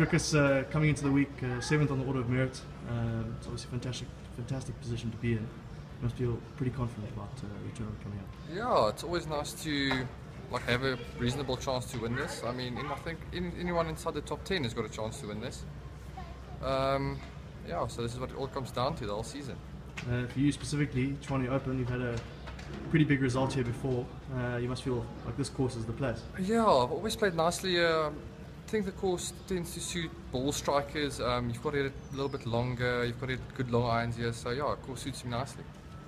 Drikus, uh, coming into the week, uh, seventh on the order of merit. Um, it's obviously a fantastic, fantastic position to be in. You must feel pretty confident about uh, your tournament coming up. Yeah, it's always nice to like have a reasonable chance to win this. I mean, I think in, anyone inside the top ten has got a chance to win this. Um, yeah, so this is what it all comes down to the whole season. Uh, for you specifically, Tshwane Open, you've had a pretty big result here before. Uh, you must feel like this course is the place. Yeah, I've always played nicely. I think the course tends to suit ball strikers. Um, you've got it a little bit longer. You've got it good long irons here, so yeah, the course suits me nicely.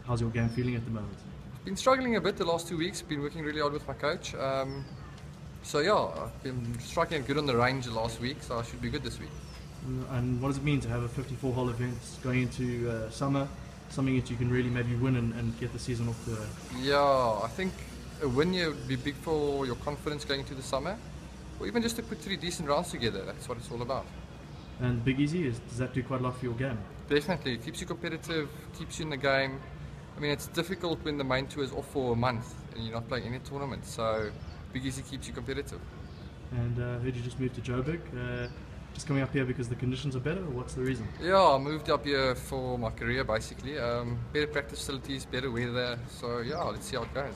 How's your game feeling at the moment? Been struggling a bit the last two weeks. Been working really hard with my coach. Um, so yeah, I've been striking it good on the range the last week, so I should be good this week. Mm, And what does it mean to have a 54 hole event going into uh, summer? Something that you can really maybe win and, and get the season off to Yeah, I think a win here would be big for your confidence going into the summer, or even just to put three decent rounds together. That's what it's all about. And Big Easy, is, does that do quite a lot for your game? Definitely, it keeps you competitive, keeps you in the game. I mean, it's difficult when the main tour is off for a month and you're not playing any tournaments. So, Big Easy keeps you competitive. And uh, heard you just moved to Joburg. Uh, just coming up here because the conditions are better, or what's the reason? Yeah, I moved up here for my career basically. Um, better practice facilities, better weather. So yeah, let's see how it goes.